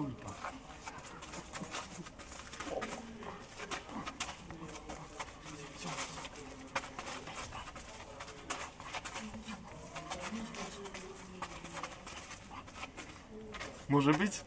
культа. Может быть?